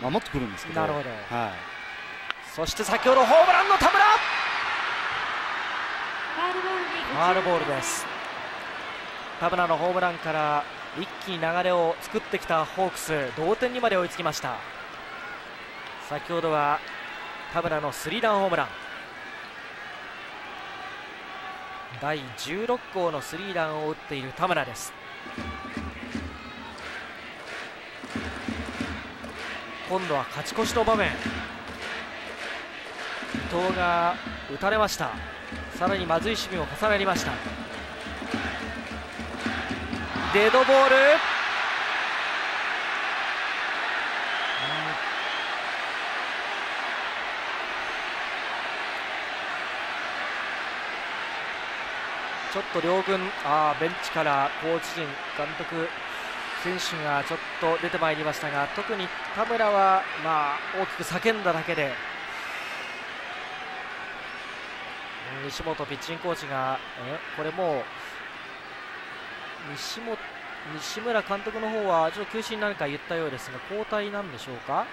守ってくるんですけど。なるほど、はい、そして先ほどホームランの田村。ファールボールです。田村のホームランから一気に流れを作ってきたホークス同点にまで追いつきました。先ほどは田村のスリーランホームラン。第16号のスリーランを打っている田村です今度は勝ち越しの場面。伊藤が打たれました。さらにまずい守備も重なりました。デッドボール。ちょっと両軍あベンチからコーチ陣監督選手がちょっと出てまいりましたが特に田村は、まあ、大きく叫んだだけで西本ピッチングコーチがえこれもう西本西村監督の方はちょっと球審何か言ったようですが交代なんでしょうか？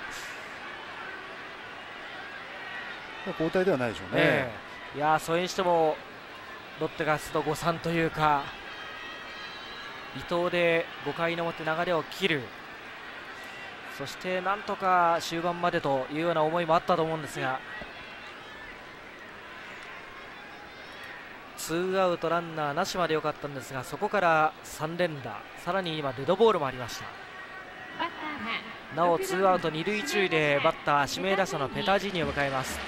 交代ではないでしょうね、えー、いやそれにしてもロッテがすと誤算というか伊藤で5回の表流れを切る。そしてなんとか終盤までというような思いもあったと思うんですがツーアウトランナーなしまでよかったんですがそこから3連打。さらに今デッドボールもありました。なおツーアウト二塁一塁でバッター指名打者のペタジーニを迎えます